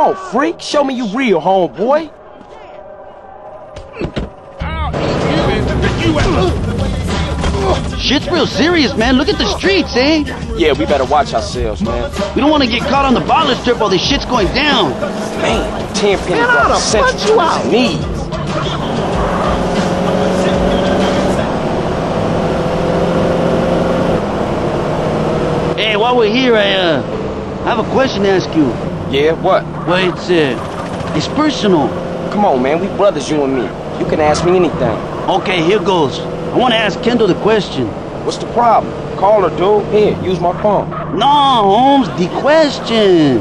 on, freak. Show me you real, homeboy. Shit's real serious, man. Look at the streets, eh? Yeah, we better watch ourselves, man. We don't want to get caught on the bottle strip while this shit's going down. Man, ten penny Man, I'd have central punched you out. knees. Hey, while we're here, I, uh, I have a question to ask you. Yeah, what? Well, it's, uh, it's personal. Come on, man. We brothers, you and me. You can ask me anything. Okay, here goes. I want to ask Kendl the question. What's the problem? Call her, dude. Here, use my phone. No, Holmes, the question.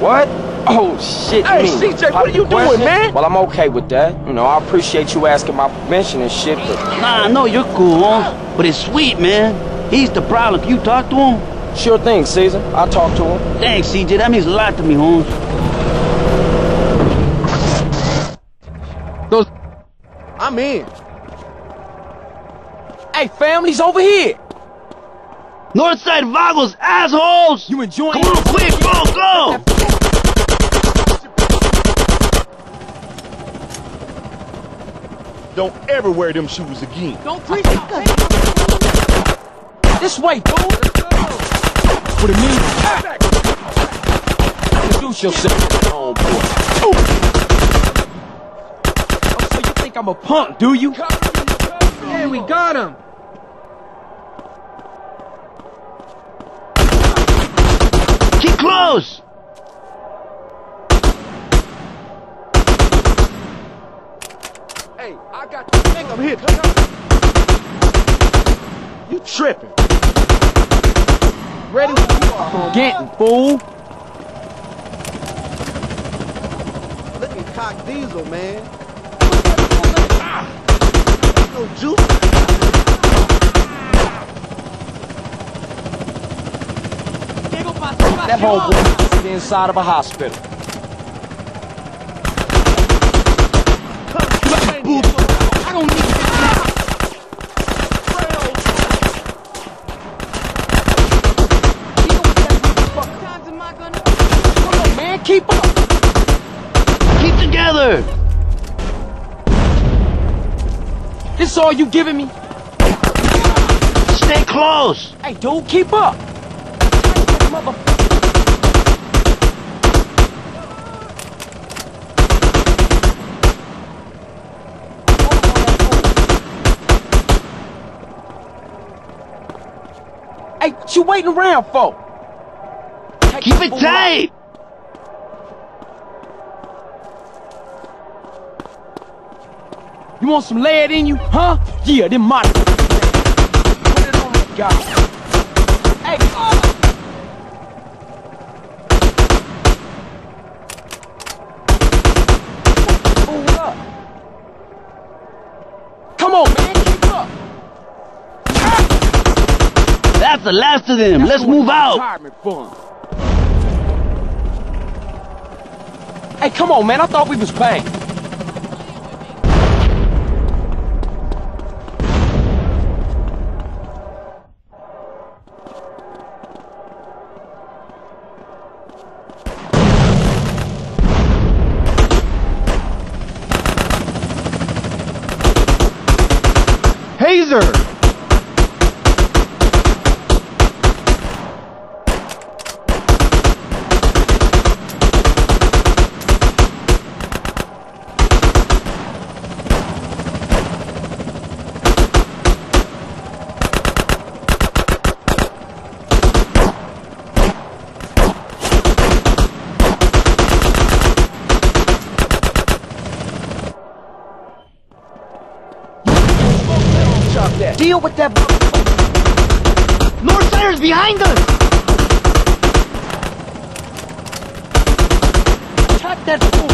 What? Oh, shit, Hey, me. CJ, what are you doing, man? Well, I'm okay with that. You know, I appreciate you asking my permission and shit, but Nah, I know you're cool, Holmes, but it's sweet, man. He's the problem. Can you talk to him? Sure thing, Cesar. I'll talk to him. Thanks, CJ. That means a lot to me, Holmes. Those. I'm in. Hey, family's over here. Northside Vagos, assholes! You enjoying Come on, quick, go, go! Don't ever wear them shoes again. Don't preach This way, dude. What it mean? Introduce yourself, homeboy. Oh, so you think I'm a punk, do you? Hey, we got him. Keep close! Hey, I got you. Think I'm hit. You tripping. Ready when you are. Getting fool. Look at Cock Diesel, man. No juice. That homeboy is inside of a hospital. I don't need Man, keep up. Keep together! This all you giving me? Stay close! Hey, dude, keep up. Hey, what you waiting around for? Keep it tight! You want some lead in you, huh? Yeah, then my. Put it on the guy. Hey, Move up. Come on, man, keep up. That's the last of them. Let's move out. Hey, come on, man. I thought we was bang. Hazer. Chop that. Deal with that. Northsiders behind us! Attack that fool.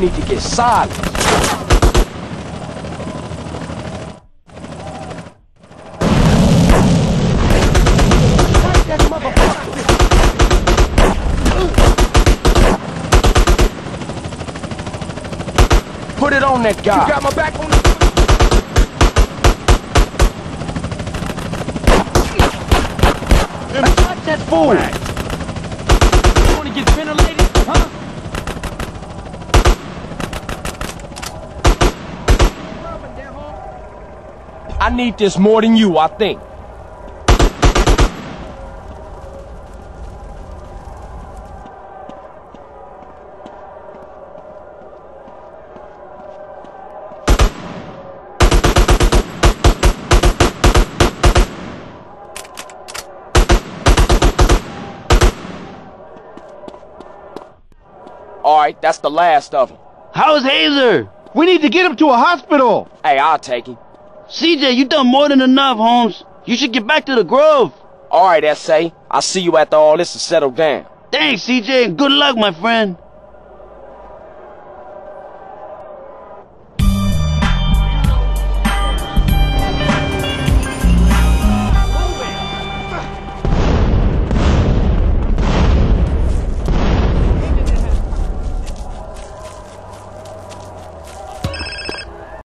Need to get silent. Put it on that You guy. got my back on the... Touch that fool. You wanna get ventilated, huh? I need this more than you, I think. Alright, that's the last of them. How's Hazer? We need to get him to a hospital. Hey, I'll take him. CJ, you done more than enough, Holmes. You should get back to the Grove. Alright, S.A. I'll see you after all this is settled down. Thanks, CJ, and good luck, my friend.